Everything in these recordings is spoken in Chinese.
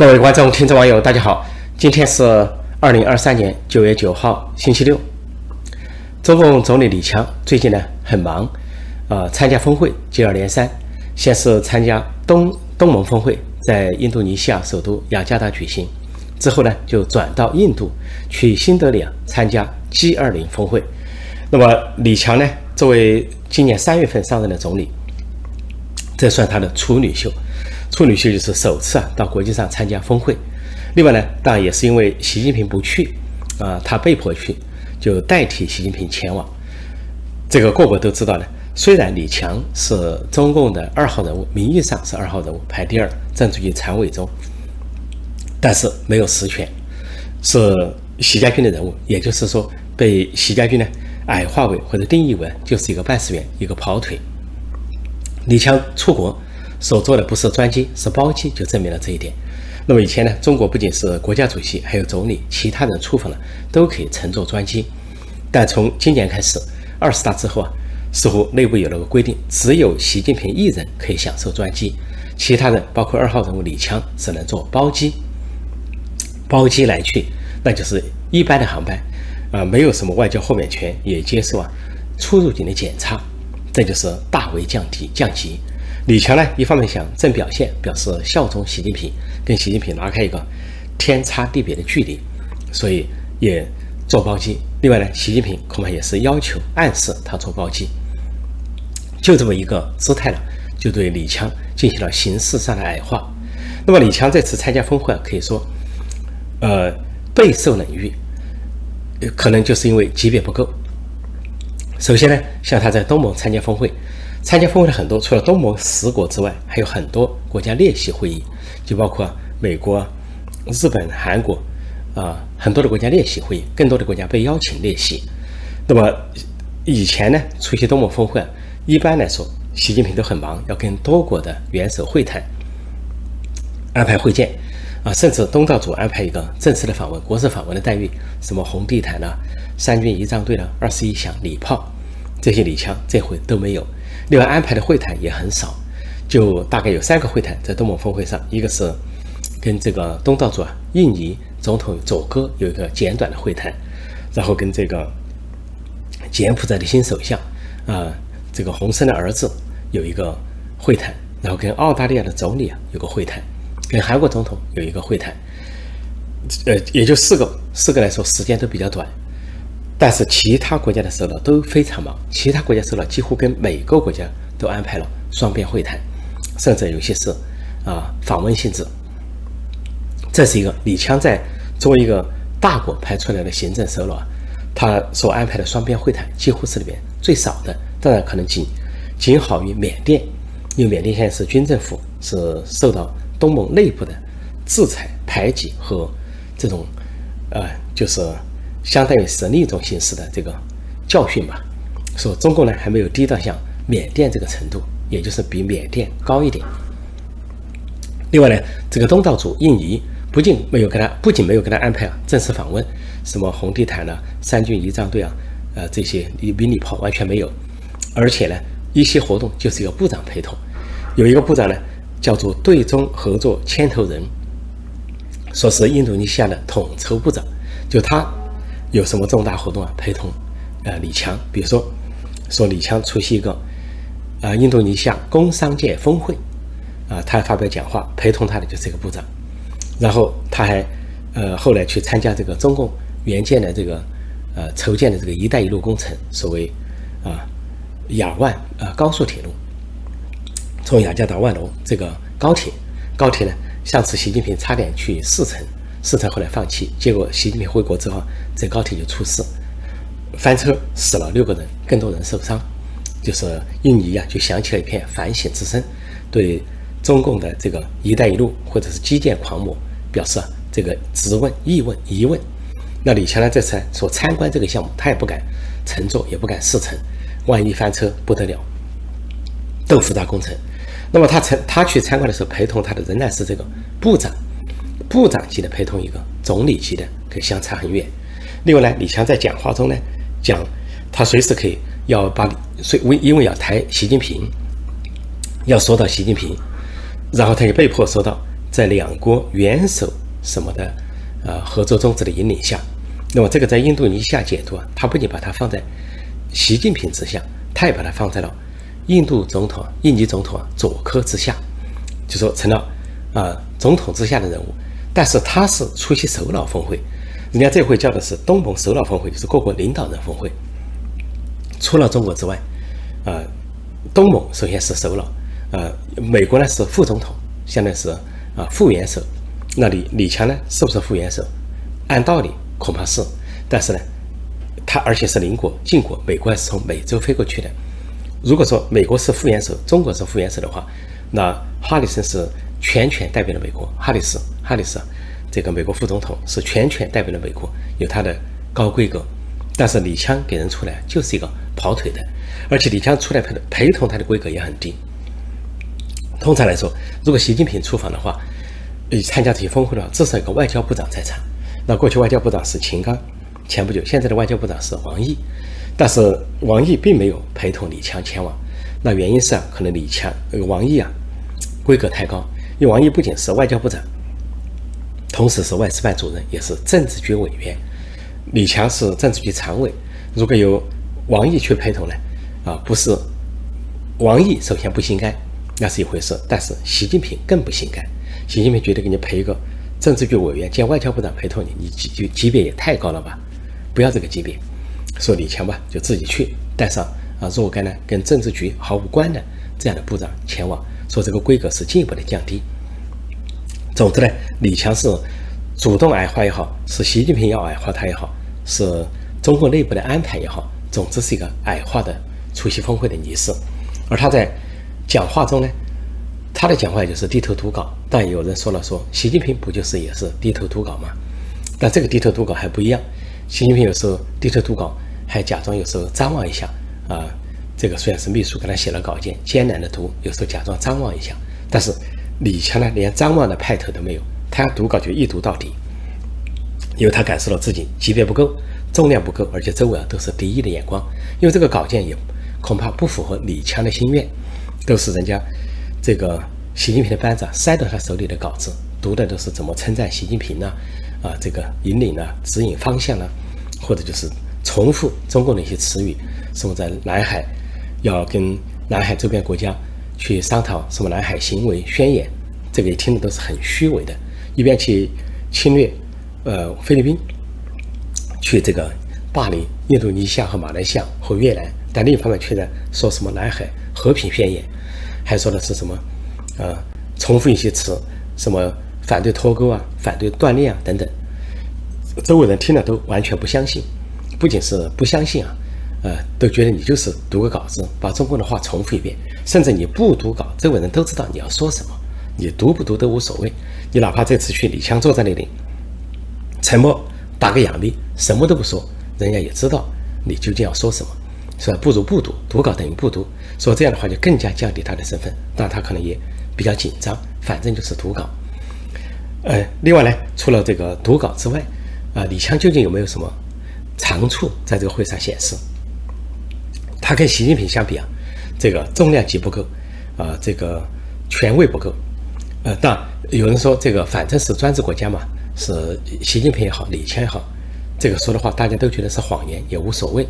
各位观众、听众、网友，大家好！今天是二零二三年九月九号，星期六。中共总理李强最近呢很忙，啊，参加峰会接二连三。先是参加东东盟峰会，在印度尼西亚首都雅加达举行，之后呢就转到印度去新德里啊参加 G 二零峰会。那么李强呢，作为今年三月份上任的总理，这算他的处女秀。处女秀就是首次啊到国际上参加峰会，另外呢，当然也是因为习近平不去，啊，他被迫去，就代替习近平前往。这个个个都知道呢。虽然李强是中共的二号人物，名义上是二号人物，排第二，正处于常委中，但是没有实权，是习家军的人物，也就是说被习家军呢矮化为或者定义为就是一个办事员，一个跑腿。李强出国。所坐的不是专机，是包机，就证明了这一点。那么以前呢，中国不仅是国家主席，还有总理，其他人出访呢都可以乘坐专机。但从今年开始，二十大之后啊，似乎内部有了个规定，只有习近平一人可以享受专机，其他人包括二号人物李强只能坐包机。包机来去，那就是一般的航班，啊，没有什么外交豁免权，也接受啊出入境的检查，这就是大为降低降级。李强呢，一方面想正表现，表示效忠习近平，跟习近平拉开一个天差地别的距离，所以也坐包机。另外呢，习近平恐怕也是要求暗示他坐包机，就这么一个姿态呢，就对李强进行了形式上的矮化。那么李强这次参加峰会啊，可以说，呃，备受冷遇，可能就是因为级别不够。首先呢，像他在东盟参加峰会。参加峰会的很多，除了东盟十国之外，还有很多国家列席会议，就包括美国、日本、韩国，啊，很多的国家列席会议，更多的国家被邀请列席。那么以前呢，出席东盟峰会，一般来说，习近平都很忙，要跟多国的元首会谈，安排会见，啊，甚至东道主安排一个正式的访问、国事访问的待遇，什么红地毯呢、三军仪仗队的二十一响礼炮，这些礼枪这回都没有。另外安排的会谈也很少，就大概有三个会谈在东盟峰会上，一个是跟这个东道主啊印尼总统佐戈有一个简短的会谈，然后跟这个柬埔寨的新首相啊这个洪森的儿子有一个会谈，然后跟澳大利亚的总理啊有个会谈，跟韩国总统有一个会谈，呃也就四个，四个来说时间都比较短。但是其他国家的首脑都非常忙，其他国家首脑几乎跟每个国家都安排了双边会谈，甚至有些是啊访问性质。这是一个李强在作为一个大国派出来的行政首脑，他所安排的双边会谈几乎是里面最少的，当然可能仅仅好于缅甸，因为缅甸现在是军政府，是受到东盟内部的制裁排挤和这种呃就是。相当于是另一种形式的这个教训吧，说中国呢还没有低到像缅甸这个程度，也就是比缅甸高一点。另外呢，这个东道主印尼不仅没有给他，不仅没有给他安排啊正式访问，什么红地毯呢、三军仪仗队啊，呃这些迷你炮完全没有，而且呢一些活动就是一个部长陪同，有一个部长呢叫做对中合作牵头人，说是印度尼西亚的统筹部长，就他。有什么重大活动啊？陪同，呃，李强，比如说，说李强出席一个，啊，印度尼西亚工商界峰会，啊，他发表讲话，陪同他的就是这个部长，然后他还，呃，后来去参加这个中共援建的这个，呃，筹建的这个“一带一路”工程，所谓，啊，雅万啊高速铁路，从雅加达万隆这个高铁，高铁呢，上次习近平差点去试乘。试乘后来放弃，结果习近平回国之后，这高铁就出事，翻车死了六个人，更多人受伤。就是印尼啊，就响起了一片反省之声，对中共的这个“一带一路”或者是基建狂魔表示啊这个质问、疑问、疑问。那李强呢，这次说参观这个项目，他也不敢乘坐，也不敢试乘，万一翻车不得了，豆腐渣工程。那么他参他去参观的时候，陪同他的仍然是这个部长。部长级的陪同一个总理级的，可相差很远。另外呢，李强在讲话中呢，讲他随时可以要把，随为因为要抬习近平，要说到习近平，然后他也被迫说到在两国元首什么的呃合作宗旨的引领下，那么这个在印度尼西亚解读啊，他不仅把它放在习近平之下，他也把它放在了印度总统、印尼总统佐科之下，就说成了啊总统之下的人物。但是他是出席首脑峰会，人家这回叫的是东盟首脑峰会，就是各国领导人峰会。除了中国之外，啊，东盟首先是首脑，啊，美国呢是副总统，现在是啊副元首。那李李强呢是不是副元首？按道理恐怕是，但是呢，他而且是邻国近国，美国还是从美洲飞过去的。如果说美国是副元首，中国是副元首的话，那哈里森是全权代表了美国。哈里斯，哈里斯，这个美国副总统是全权代表了美国，有他的高规格。但是李强给人出来就是一个跑腿的，而且李强出来陪陪同他的规格也很低。通常来说，如果习近平出访的话，参加这些峰会的话，至少有个外交部长在场。那过去外交部长是秦刚，前不久现在的外交部长是王毅，但是王毅并没有陪同李强前往。那原因是啊，可能李强王毅啊规格太高，因为王毅不仅是外交部长，同时是外事办主任，也是政治局委员。李强是政治局常委，如果由王毅去陪同呢？啊，不是，王毅首先不心甘，那是一回事。但是习近平更不心甘，习近平觉得给你陪一个政治局委员兼外交部长陪同你，你级级级别也太高了吧？不要这个级别，说李强吧，就自己去带上啊若干呢跟政治局毫无关的这样的部长前往，说这个规格是进一步的降低。总之呢，李强是主动矮化也好，是习近平要矮化他也好。是中国内部的安排也好，总之是一个矮化的出席峰会的仪式。而他在讲话中呢，他的讲话也就是低头读稿。但有人说了，说习近平不就是也是低头读稿吗？但这个低头读稿还不一样。习近平有时候低头读稿，还假装有时候张望一下啊。这个虽然是秘书给他写了稿件，艰难的读，有时候假装张望一下。但是李强呢，连张望的派头都没有，他要读稿就一读到底。因为他感受到自己级别不够，重量不够，而且周围啊都是敌意的眼光。因为这个稿件也恐怕不符合李强的心愿，都是人家这个习近平的班长塞到他手里的稿子，读的都是怎么称赞习近平呢？啊，这个引领呢，指引方向呢，或者就是重复中共的一些词语，什么在南海要跟南海周边国家去商讨什么南海行为宣言，这个一听的都是很虚伪的，一边去侵略。呃，菲律宾去这个霸凌印度尼西亚和马来西亚和越南，但另一方面却在说什么南海和平宣言，还说的是什么？呃，重复一些词，什么反对脱钩啊，反对断炼啊等等。周围人听了都完全不相信，不仅是不相信啊，呃，都觉得你就是读个稿子，把中共的话重复一遍，甚至你不读稿，周围人都知道你要说什么，你读不读都无所谓。你哪怕这次去李强坐在那里。沉默，打个仰鼻，什么都不说，人家也知道你究竟要说什么，是吧？不如不读，读稿等于不读，说这样的话就更加降低他的身份，但他可能也比较紧张，反正就是读稿。呃，另外呢，除了这个读稿之外，啊，李强究竟有没有什么长处在这个会上显示？他跟习近平相比啊，这个重量级不够，啊，这个权位不够，呃，但有人说这个反正是专制国家嘛。是习近平也好，李强也好，这个说的话大家都觉得是谎言，也无所谓。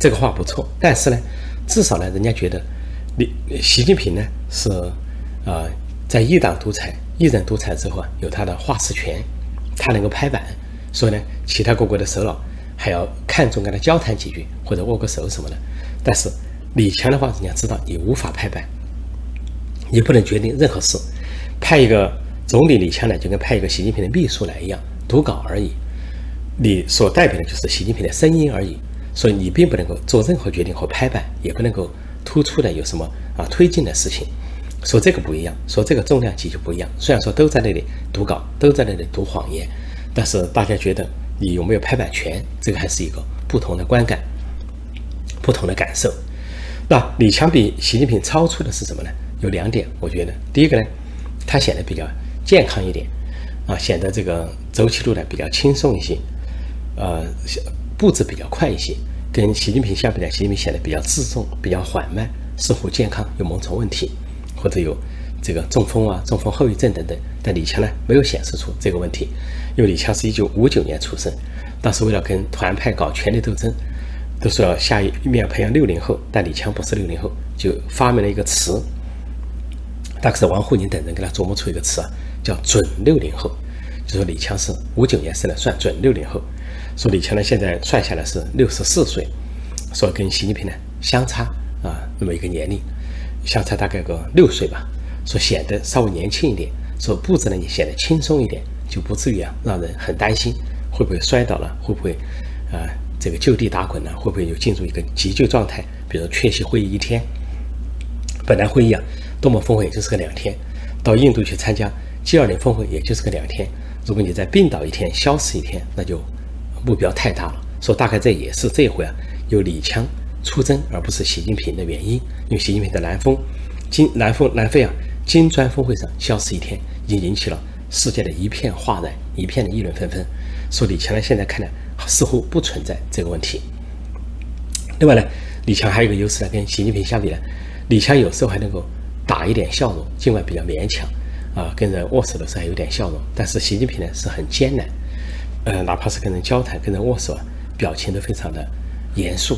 这个话不错，但是呢，至少呢，人家觉得李习近平呢是啊，在一党独裁、一人独裁之后啊，有他的话事权，他能够拍板，所以呢，其他各国的首脑还要看重跟他交谈几句或者握个手什么的。但是李强的话，人家知道你无法拍板，你不能决定任何事，派一个。总理李强呢，就跟派一个习近平的秘书来一样，读稿而已。你所代表的就是习近平的声音而已，所以你并不能够做任何决定和拍板，也不能够突出的有什么啊推进的事情。说这个不一样，说这个重量级就不一样。虽然说都在那里读稿，都在那里读谎言，但是大家觉得你有没有拍板权，这个还是一个不同的观感，不同的感受。那李强比习近平超出的是什么呢？有两点，我觉得第一个呢，他显得比较。健康一点，啊，显得这个走起路来比较轻松一些，呃，步子比较快一些。跟习近平相比呢，习近平显得比较自重、比较缓慢，似乎健康有某种问题，或者有这个中风啊、中风后遗症等等。但李强呢，没有显示出这个问题，因为李强是一九五九年出生，当时为了跟团派搞权力斗争，都说要下一面培养六零后，但李强不是六零后，就发明了一个词，大概是王沪宁等人给他琢磨出一个词啊，叫准六零后，就说李强是五九年生的，算准六零后。说李强呢，现在算下来是六十四岁，说跟习近平呢相差啊那么一个年龄，相差大概个六岁吧，说显得稍微年轻一点。说布置呢也显得轻松一点，就不至于啊让人很担心会不会摔倒了，会不会啊这个就地打滚呢？会不会又进入一个急救状态？比如缺席会议一天，本来会议啊多么峰会也就是个两天，到印度去参加 G20 峰会也就是个两天。如果你在病倒一天、消失一天，那就目标太大了。说大概这也是这回啊有李强出征而不是习近平的原因，因为习近平的南风金南风南非啊金砖峰会上消失一天。已经引起了世界的一片哗然，一片的议论纷纷。说李强呢，现在看来似乎不存在这个问题。另外呢，李强还有一个优势呢，跟习近平相比呢，李强有时候还能够打一点笑容，尽管比较勉强啊，跟人握手的时候还有点笑容。但是习近平呢是很艰难，呃，哪怕是跟人交谈、跟人握手啊，表情都非常的严肃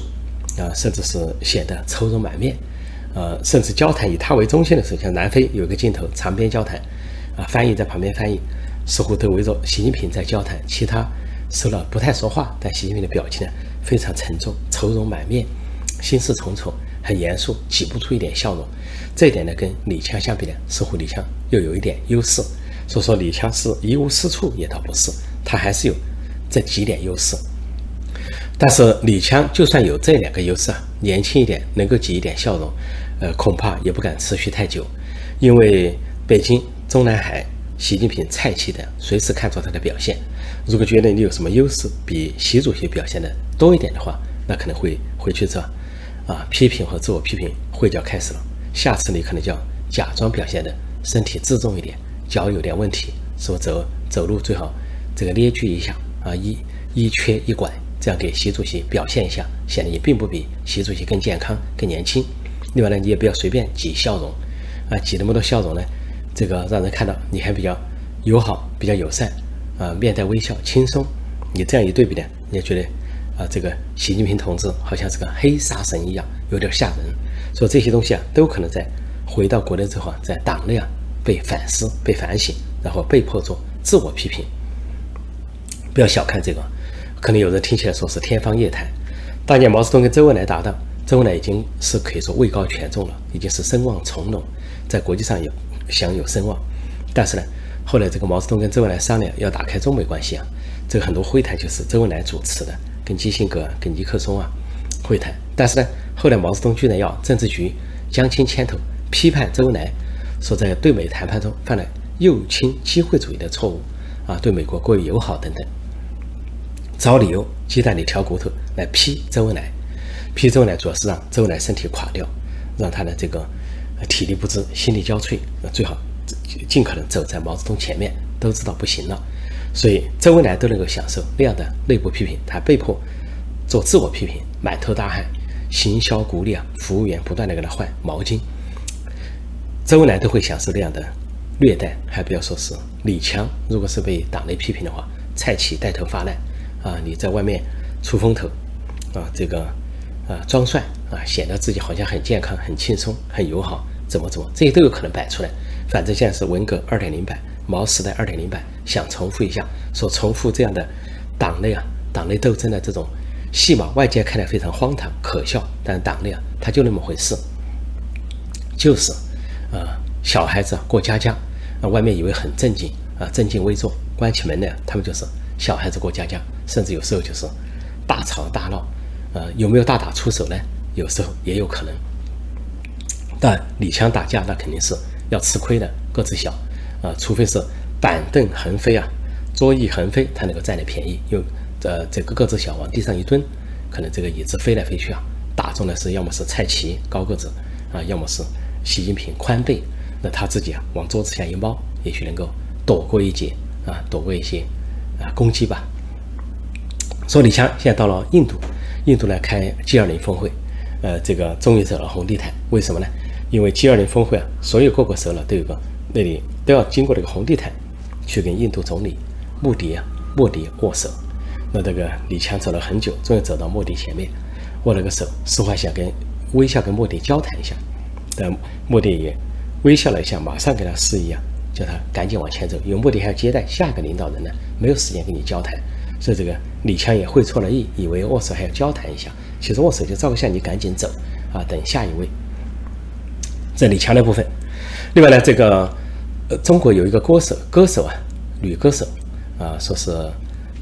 啊，甚至是显得愁容满面。呃，甚至交谈以他为中心的时候，像南非有一个镜头，长边交谈。啊，翻译在旁边翻译，似乎都围着习近平在交谈，其他受了不太说话。但习近平的表情呢，非常沉重，愁容满面，心事重重，很严肃，挤不出一点笑容。这一点呢，跟李强相比呢，似乎李强又有一点优势。所以说，李强是一无是处也倒不是，他还是有这几点优势。但是李强就算有这两个优势啊，年轻一点，能够挤一点笑容，呃，恐怕也不敢持续太久，因为北京。中南海，习近平菜气的，随时看出他的表现。如果觉得你有什么优势比习主席表现的多一点的话，那可能会回去之后，啊，批评和自我批评会就要开始了。下次你可能就要假装表现的身体自重一点，脚有点问题，说走走路最好这个捏锯一下啊，一一瘸一拐，这样给习主席表现一下，显得你并不比习主席更健康、更年轻。另外呢，你也不要随便挤笑容，啊，挤那么多笑容呢。这个让人看到你还比较友好、比较友善啊，面带微笑、轻松。你这样一对比呢，你也觉得啊，这个习近平同志好像是个黑杀神一样，有点吓人。所以这些东西啊，都可能在回到国内之后啊，在党内啊被反思、被反省，然后被迫做自我批评。不要小看这个，可能有人听起来说是天方夜谭。当年毛泽东跟周恩来搭档，周恩来已经是可以说位高权重了，已经是声望从容，在国际上有。享有声望，但是呢，后来这个毛泽东跟周恩来商量要打开中美关系啊，这个很多会谈就是周恩来主持的，跟基辛格、跟尼克松啊会谈。但是呢，后来毛泽东居然要政治局江青牵头批判周恩来，说在对美谈判中犯了右倾机会主义的错误啊，对美国过于友好等等，找理由鸡蛋里挑骨头来批周恩来，批周恩来主要是让周恩来身体垮掉，让他的这个。体力不支，心力交瘁，那最好尽可能走在毛泽东前面。都知道不行了，所以周恩来都能够享受那样的内部批评，他被迫做自我批评，满头大汗，行销鼓励啊，服务员不断的给他换毛巾，周恩来都会享受那样的虐待，还不要说是李强，如果是被党内批评的话，蔡奇带头发难啊，你在外面出风头啊，这个。啊，装帅啊，显得自己好像很健康、很轻松、很友好，怎么怎么，这些都有可能摆出来。反正现在是文革二点零版，毛时代二点零版，想重复一下，说重复这样的党内啊、党内斗争的这种戏码，外界看来非常荒唐可笑，但党内啊，他就那么回事，就是啊，小孩子过家家，啊，外面以为很正经啊，正襟危坐，关起门来，他们就是小孩子过家家，甚至有时候就是大吵大闹。呃，有没有大打出手呢？有时候也有可能。但李强打架那肯定是要吃亏的，个子小啊，除非是板凳横飞啊，桌椅横飞，他能够占点便宜。又呃，这个个子小，往地上一蹲，可能这个椅子飞来飞去啊，打中的是要么是蔡奇高个子啊，要么是习近平宽背，那他自己啊往桌子下一猫，也许能够躲过一劫啊，躲过一些啊攻击吧。说李强现在到了印度。印度呢开 G20 峰会，呃，这个终于走了红地毯。为什么呢？因为 G20 峰会啊，所有各国首脑都有个那里都要经过这个红地毯去跟印度总理莫迪啊莫迪握手。那这个李强走了很久，终于走到莫迪前面，握了个手，似乎想跟微笑跟莫迪交谈一下。但莫迪也微笑了一下，马上给他示意啊，叫他赶紧往前走，因为莫迪还要接待下一个领导人呢，没有时间跟你交谈。所以这个李强也会错了意，以为握手还要交谈一下，其实我手机照个相，你赶紧走啊，等下一位。这李强的部分。另外呢，这个呃，中国有一个歌手，歌手啊，女歌手啊，说是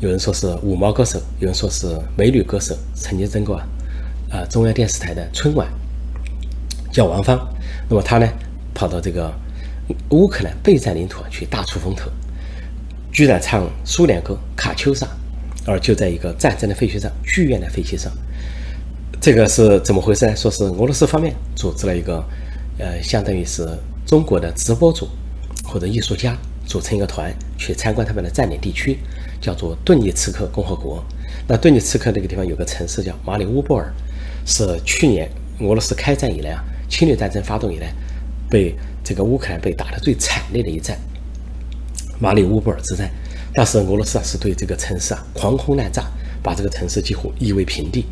有人说是五毛歌手，有人说是美女歌手，曾经争过啊，啊，中央电视台的春晚，叫王芳。那么她呢，跑到这个乌克兰被占领土去大出风头，居然唱苏联歌《卡秋莎》。而就在一个战争的废墟上，剧院的废墟上，这个是怎么回事呢？说是俄罗斯方面组织了一个，呃，相当于是中国的直播组或者艺术家组成一个团去参观他们的占领地区，叫做顿涅茨克共和国。那顿涅茨克那个地方有个城市叫马里乌波尔，是去年俄罗斯开战以来啊，侵略战争发动以来，被这个乌克兰被打得最惨烈的一战——马里乌波尔之战。当时俄罗斯啊是对这个城市啊狂轰滥炸，把这个城市几乎夷为平地，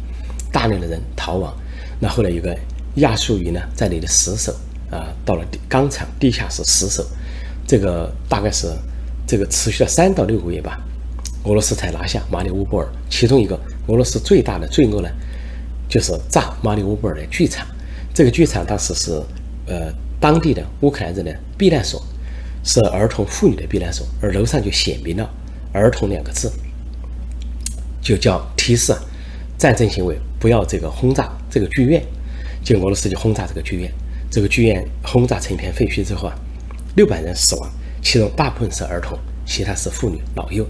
大量的人逃亡。那后来有个亚速营呢在那里死守啊，到了钢厂地下室死守，这个大概是这个持续了三到六个月吧，俄罗斯才拿下马里乌波尔。其中一个俄罗斯最大的罪恶呢，就是炸马里乌波尔的剧场。这个剧场当时是呃当地的乌克兰人的避难所。是儿童妇女的避难所，而楼上就写明了“儿童”两个字，就叫提示啊战争行为不要这个轰炸这个剧院。就俄罗斯就轰炸这个剧院，这个剧院轰炸成一片废墟之后啊，六百人死亡，其中大部分是儿童，其他是妇女老幼。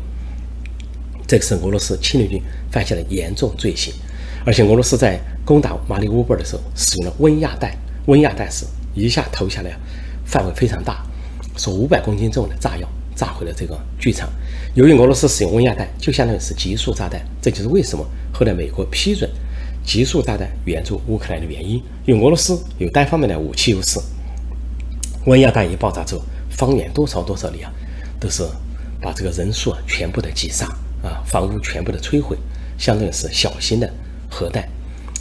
这个是俄罗斯侵略军犯下的严重罪行，而且俄罗斯在攻打马里乌波尔的时候使用了温压弹，温压弹是一下投下来，范围非常大。说五百公斤重的炸药炸毁了这个剧场。由于俄罗斯使用温压弹，就相当于是极速炸弹，这就是为什么后来美国批准极速炸弹援助乌克兰的原因。因为俄罗斯有单方面的武器优势，温压弹一爆炸之后，方圆多少多少里啊，都是把这个人数啊全部的击杀啊，房屋全部的摧毁，相当于是小型的核弹。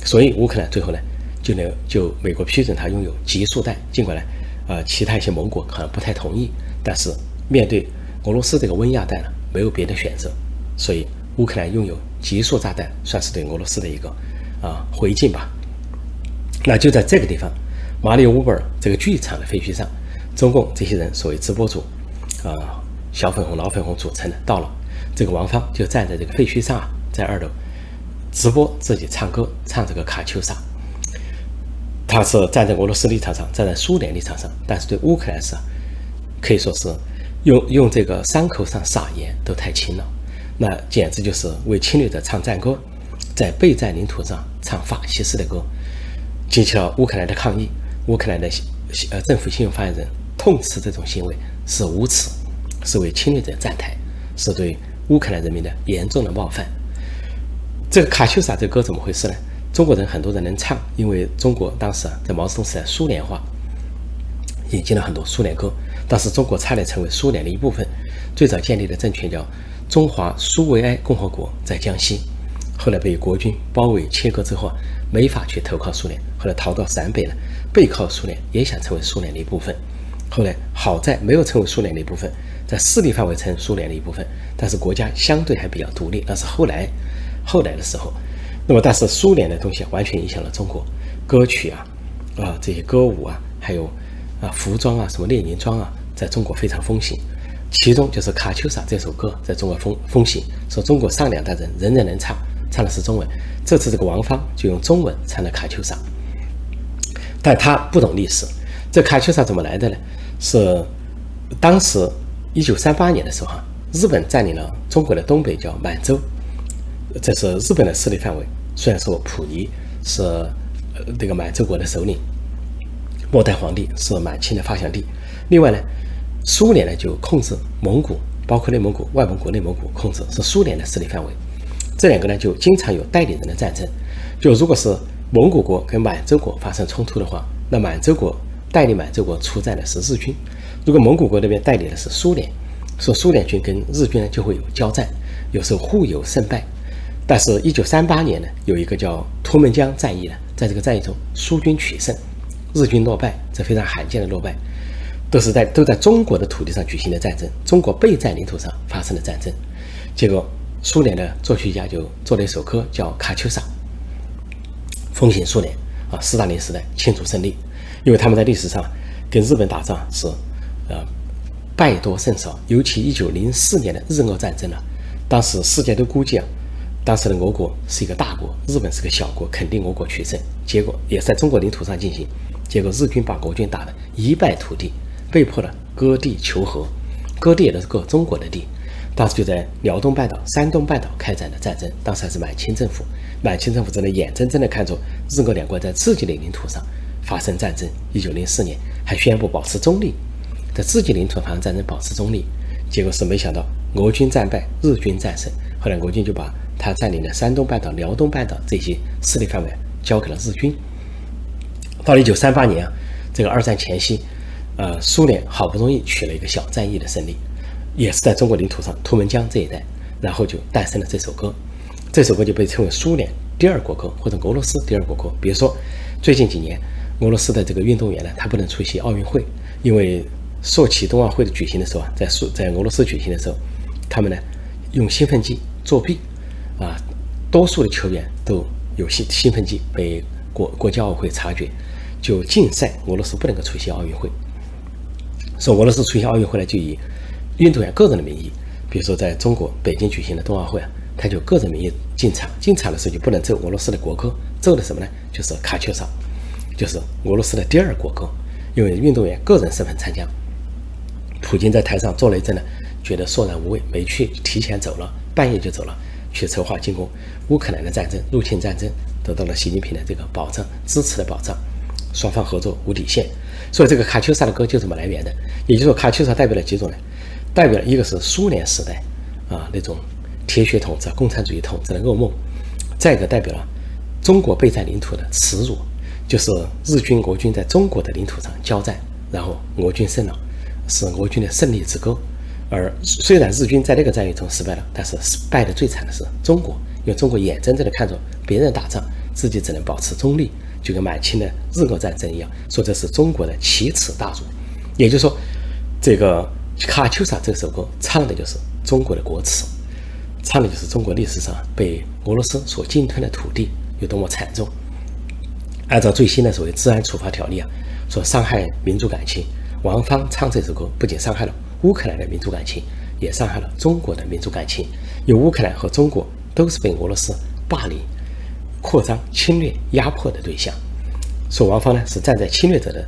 所以乌克兰最后呢，就能就美国批准他拥有极速弹，尽管呢。呃，其他一些盟国可能不太同意，但是面对俄罗斯这个温压弹呢，没有别的选择，所以乌克兰拥有极速炸弹，算是对俄罗斯的一个啊回敬吧。那就在这个地方，马里乌波尔这个剧场的废墟上，中共这些人所谓直播组啊，小粉红、老粉红组成的，到了这个王芳就站在这个废墟上啊，在二楼直播自己唱歌，唱这个卡秋莎。他是站在俄罗斯立场上，站在苏联立场上，但是对乌克兰是可以说是用用这个伤口上撒盐都太轻了，那简直就是为侵略者唱战歌，在被占领土上唱法西斯的歌，激起了乌克兰的抗议。乌克兰的呃政府新闻发言人痛斥这种行为是无耻，是为侵略者站台，是对乌克兰人民的严重的冒犯。这个卡秋莎这歌怎么回事呢？中国人很多人能唱，因为中国当时啊在毛泽东时代苏联化，引进了很多苏联歌。当时中国差点成为苏联的一部分。最早建立的政权叫中华苏维埃共和国，在江西。后来被国军包围切割之后，没法去投靠苏联，后来逃到陕北了，背靠苏联，也想成为苏联的一部分。后来好在没有成为苏联的一部分，在势力范围成苏联的一部分，但是国家相对还比较独立。那是后来，后来的时候。那么，但是苏联的东西完全影响了中国，歌曲啊，啊这些歌舞啊，还有啊服装啊，什么列宁装啊，在中国非常风行。其中就是《卡秋莎》这首歌在中国风风行，说中国上两代人人人能唱，唱的是中文。这次这个王芳就用中文唱了《卡秋莎》，但他不懂历史。这《卡秋莎》怎么来的呢？是当时一九三八年的时候啊，日本占领了中国的东北，叫满洲。这是日本的势力范围。虽然说溥仪是呃这个满洲国的首领，末代皇帝是满清的发祥地。另外呢，苏联呢就控制蒙古，包括内蒙古、外蒙古、内蒙古，控制是苏联的势力范围。这两个呢就经常有代理人的战争。就如果是蒙古国跟满洲国发生冲突的话，那满洲国代理满洲国出战的是日军，如果蒙古国那边代理的是苏联，说苏联军跟日军呢就会有交战，有时候互有胜败。但是，一九三八年呢，有一个叫图们江战役呢，在这个战役中，苏军取胜，日军落败，这非常罕见的落败，都是在都在中国的土地上举行的战争，中国备战领土上发生的战争。结果，苏联的作曲家就做了一首歌，叫《卡秋莎》，奉行苏联啊，斯大林时代庆祝胜利，因为他们在历史上跟日本打仗是呃败多胜少，尤其一九零四年的日俄战争呢，当时世界都估计啊。当时的俄国是一个大国，日本是个小国，肯定俄国取胜。结果也是在中国领土上进行，结果日军把国军打得一败涂地，被迫的割地求和，割地也都是割中国的地。当时就在辽东半岛、山东半岛开展的战争。当时还是满清政府，满清政府真的眼睁睁地看着日俄两国在自己的领土上发生战争。一九零四年还宣布保持中立，在自己领土发生战争保持中立，结果是没想到俄军战败，日军战胜。后来俄军就把他占领的山东半岛、辽东半岛这些势力范围交给了日军。到了一九三八年啊，这个二战前夕，呃，苏联好不容易取了一个小战役的胜利，也是在中国领土上图们江这一带，然后就诞生了这首歌。这首歌就被称为苏联第二国歌或者俄罗斯第二国歌。比如说，最近几年俄罗斯的这个运动员呢，他不能出席奥运会，因为索契冬奥会的举行的时候啊，在苏在俄罗斯举行的时候，他们呢用兴奋剂作弊。啊，多数的球员都有兴兴奋剂，被国国际奥委会察觉，就禁赛。俄罗斯不能够出席奥运会。说俄罗斯出席奥运会呢，就以运动员个人的名义，比如说在中国北京举行的冬奥会啊，他就个人名义进场。进场的时候就不能奏俄罗斯的国歌，奏的什么呢？就是卡秋莎，就是俄罗斯的第二国歌。因为运动员个人身份参加，普京在台上坐了一阵呢，觉得索然无味，没去，提前走了，半夜就走了。去筹划进攻乌克兰的战争，入侵战争得到了习近平的这个保障支持的保障，双方合作无底线。所以这个卡秋莎的歌就这么来源的。也就是说，卡秋莎代表了几种呢？代表了一个是苏联时代啊那种铁血统治、共产主义统治的噩梦；再一个代表了中国备战领土的耻辱，就是日军、俄军在中国的领土上交战，然后俄军胜了，是俄军的胜利之歌。而虽然日军在那个战役中失败了，但是败的最惨的是中国，因为中国眼睁睁地看着别人打仗，自己只能保持中立，就跟满清的日俄战争一样，说这是中国的奇耻大辱。也就是说，这个《卡秋莎》这首歌唱的就是中国的国耻，唱的就是中国历史上被俄罗斯所侵吞的土地有多么惨重。按照最新的所谓治安处罚条例啊，说伤害民族感情，王芳唱这首歌不仅伤害了。乌克兰的民族感情也伤害了中国的民族感情，因为乌克兰和中国都是被俄罗斯霸凌、扩张、侵略、压迫的对象。说王芳呢是站在侵略者的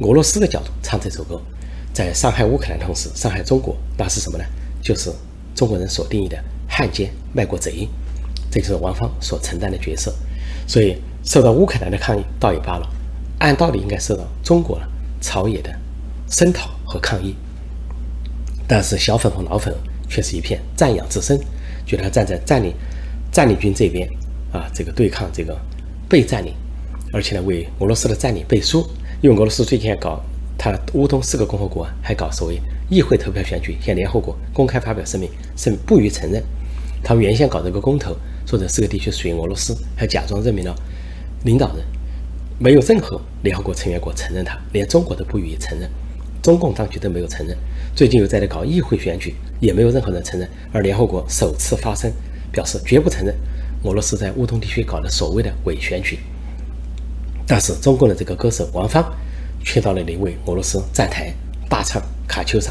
俄罗斯的角度唱这首歌，在伤害乌克兰同时伤害中国，那是什么呢？就是中国人所定义的汉奸、卖国贼，这就是王芳所承担的角色。所以受到乌克兰的抗议倒也罢了，按道理应该受到中国朝野的声讨和抗议。但是小粉和老粉却是一片赞扬之声，觉得他站在占领占领军这边啊，这个对抗这个被占领，而且呢为俄罗斯的占领背书。因为俄罗斯最近还搞他乌东四个共和国还搞所谓议会投票选举，向联合国公开发表声明，声不予承认。他们原先搞这个公投，说这四个地区属于俄罗斯，还假装任命了领导人，没有任何联合国成员国承认他，连中国都不予以承认。中共当局都没有承认，最近又在那搞议会选举，也没有任何人承认。而联合国首次发声，表示绝不承认俄罗斯在乌东地区搞的所谓的伪选举。但是中共的这个歌手王芳，却到那里为俄罗斯站台，大唱《卡秋莎》，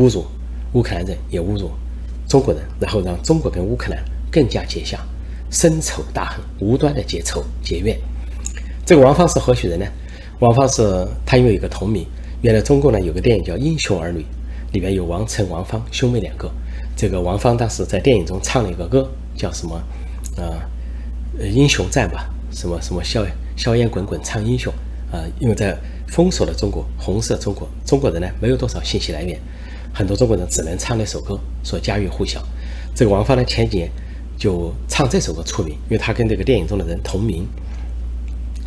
侮辱乌克兰人，也侮辱中国人，然后让中国跟乌克兰更加结下深仇大恨，无端的结仇结怨。这个王芳是何许人呢？王芳是他因为有个同名。原来中国呢有个电影叫《英雄儿女》，里面有王晨、王芳兄妹两个。这个王芳当时在电影中唱了一个歌，叫什么？啊，呃英雄赞吧，什么什么硝硝烟滚滚唱英雄啊！因为在封锁的中国，红色中国，中国人呢没有多少信息来源，很多中国人只能唱那首歌，说家喻户晓。这个王芳呢前几年就唱这首歌出名，因为他跟这个电影中的人同名，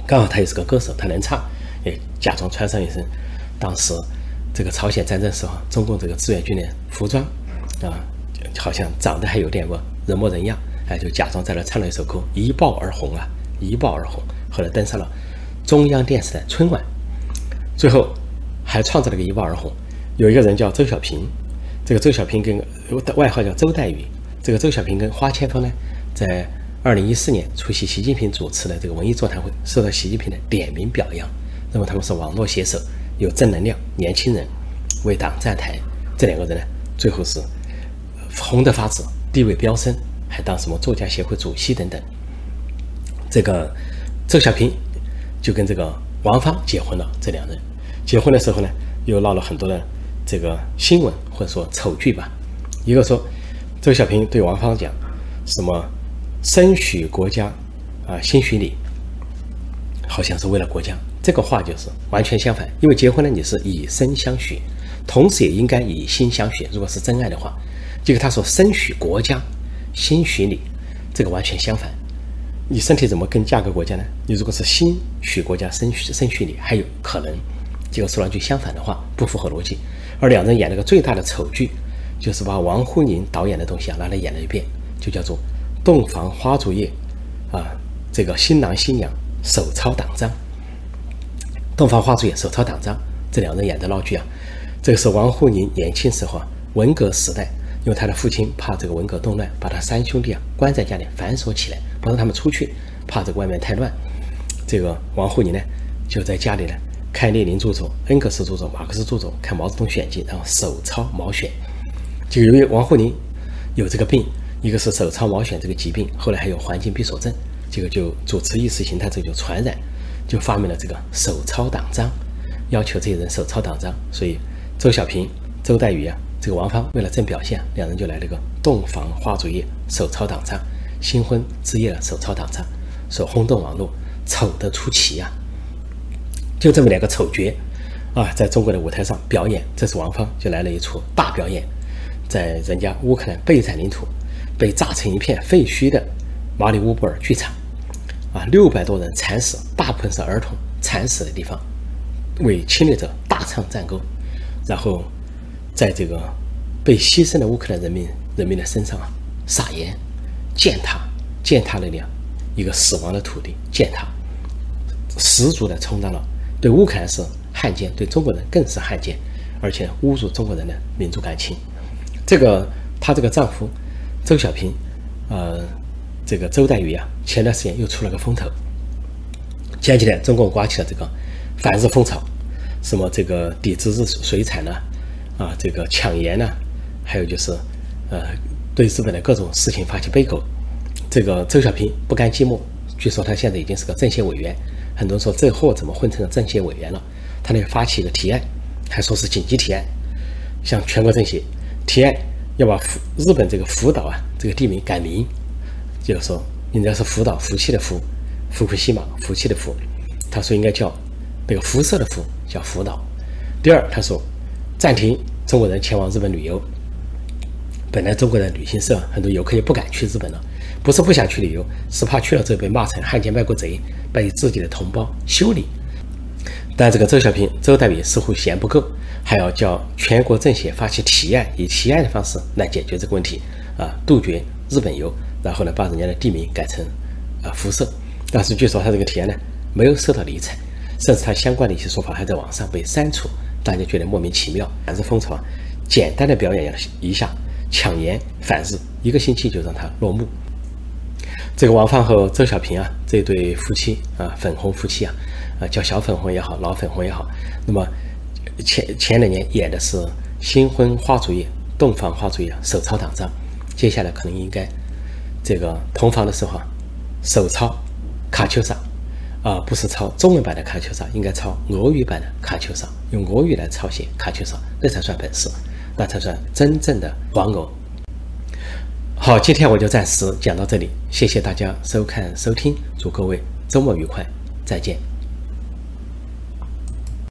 刚好他也是个歌手，他能唱。也，假装穿上一身当时这个朝鲜战争时候中共这个志愿军的服装啊，好像长得还有点个人模人样，哎，就假装在那唱了一首歌，一爆而红啊，一爆而红，后来登上了中央电视台春晚，最后还创造了个一爆而红。有一个人叫周小平，这个周小平跟外号叫周代宇，这个周小平跟花千峰呢，在。二零一四年出席习近平主持的这个文艺座谈会，受到习近平的点名表扬，认为他们是网络写手，有正能量，年轻人为党站台。这两个人呢，最后是红得发紫，地位飙升，还当什么作家协会主席等等。这个周小平就跟这个王芳结婚了，这两人结婚的时候呢，又闹了很多的这个新闻或者说丑剧吧。一个说周小平对王芳讲什么？身许国家，啊，心许你，好像是为了国家。这个话就是完全相反。因为结婚呢，你是以身相许，同时也应该以心相许。如果是真爱的话，结果他说身许国家，心许你，这个完全相反。你身体怎么跟嫁给国家呢？你如果是心许国家，身许身许你，还有可能。结果说了句相反的话，不符合逻辑。而两人演了个最大的丑剧，就是把王沪宁导演的东西啊拿来演了一遍，就叫做。洞房花烛夜，啊，这个新郎新娘手抄党章。洞房花烛夜，手抄党章，这两人演的闹剧啊。这个是王沪宁年轻时候啊，文革时代，因为他的父亲怕这个文革动乱，把他三兄弟啊关在家里反锁起来，不让他们出去，怕这个外面太乱。这个王沪宁呢，就在家里呢看列宁著作、恩格斯著作、马克思著作，看毛泽东选集，然后手抄毛选。就由于王沪宁有这个病。一个是手抄毛选这个疾病，后来还有环境闭锁症，这个就主持意识形态，这就传染，就发明了这个手抄党章，要求这些人手抄党章。所以周小平、周代宇啊，这个王芳为了挣表现，两人就来了个洞房花烛夜手抄党章，新婚之夜的手抄党章，说轰动网络，丑得出奇呀！就这么两个丑角啊，在中国的舞台上表演，这是王芳就来了一出大表演，在人家乌克兰备战领土。被炸成一片废墟的马里乌波尔剧场，啊，六百多人惨死，大部分是儿童惨死的地方，为侵略者大唱战歌，然后在这个被牺牲的乌克兰人民人民的身上啊撒盐，践踏践踏了两一个死亡的土地，践踏十足的充当了对乌克兰是汉奸，对中国人更是汉奸，而且侮辱中国人的民族感情。这个她这个丈夫。周小平，呃，这个周代宇啊，前段时间又出了个风头。前几天中共刮起了这个反日风潮，什么这个抵制日水产呢？啊这个抢盐呢？还有就是，呃，对日本的各种事情发起背狗。这个周小平不甘寂寞，据说他现在已经是个政协委员。很多人说这货怎么混成了政协委员了？他呢发起一个提案，还说是紧急提案，向全国政协提案。要把福日本这个福岛啊这个地名改名，就是说应该是福岛福气的福，福库西马福气的福，他说应该叫那个辐射的辐叫福岛。第二，他说暂停中国人前往日本旅游。本来中国的旅行社很多游客也不敢去日本了，不是不想去旅游，是怕去了之后被骂成汉奸卖国贼，被自己的同胞修理。但这个周小平、周代表似乎嫌不够，还要叫全国政协发起提案，以提案的方式来解决这个问题啊，杜绝日本游，然后呢，把人家的地名改成啊辐射。但是据说他这个提案呢，没有受到理睬，甚至他相关的一些说法还在网上被删除，大家觉得莫名其妙。反日风潮，简单的表演一下抢盐反日，一个星期就让他落幕。这个王芳和周小平啊，这对夫妻啊，粉红夫妻啊。啊，叫小粉红也好，老粉红也好，那么前前两年演的是新婚花烛夜、洞房花烛夜，手抄党章，接下来可能应该这个同房的时候啊，手抄卡秋莎，啊，不是抄中文版的卡秋莎，应该抄俄语版的卡秋莎，用俄语来抄写卡秋莎，那才算本事，那才算真正的玩俄。好，今天我就暂时讲到这里，谢谢大家收看收听，祝各位周末愉快，再见。